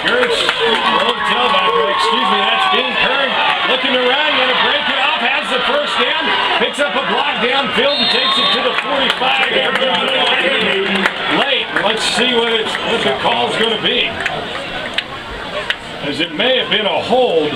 Gertz, road tailbacker, excuse me, that's Dean Kern looking around, going to break it off, has the first down, picks up a block downfield and takes it to the 45. Late. Let's see what it's what the call's going to be. As it may have been a hold.